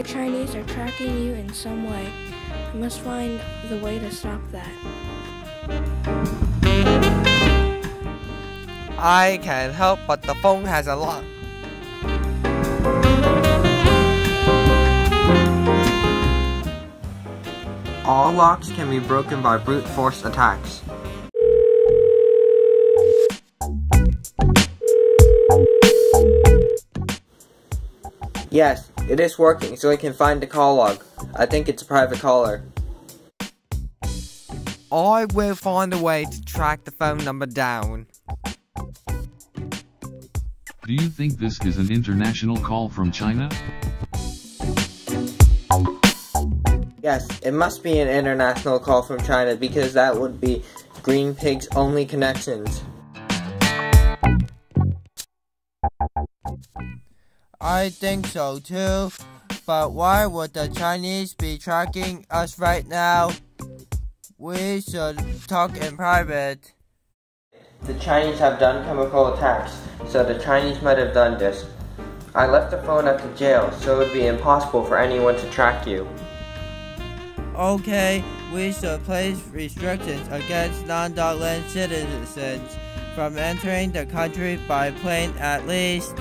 the Chinese are tracking you in some way. I must find the way to stop that. I can help, but the phone has a lock. All locks can be broken by brute force attacks. Yes, it is working, so I can find the call log. I think it's a private caller. I will find a way to track the phone number down. Do you think this is an international call from China? Yes, it must be an international call from China because that would be Green Pig's only connections. I think so too, but why would the Chinese be tracking us right now? We should talk in private. The Chinese have done chemical attacks, so the Chinese might have done this. I left the phone at the jail, so it would be impossible for anyone to track you. Okay, we should place restrictions against non-Dogland citizens from entering the country by plane at least.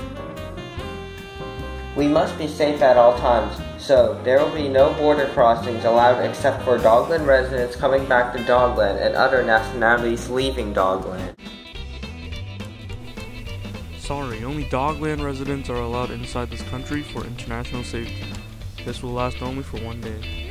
We must be safe at all times, so there will be no border crossings allowed except for Dogland residents coming back to Dogland and other nationalities leaving Dogland. Sorry, only Dogland residents are allowed inside this country for international safety. This will last only for one day.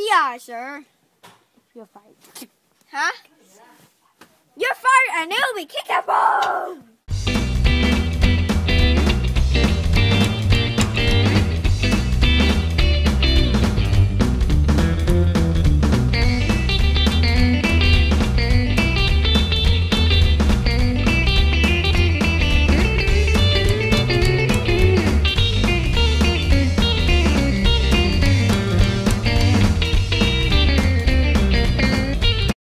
FBI, sir. You're fired. Huh? You're fired and it'll be kickable!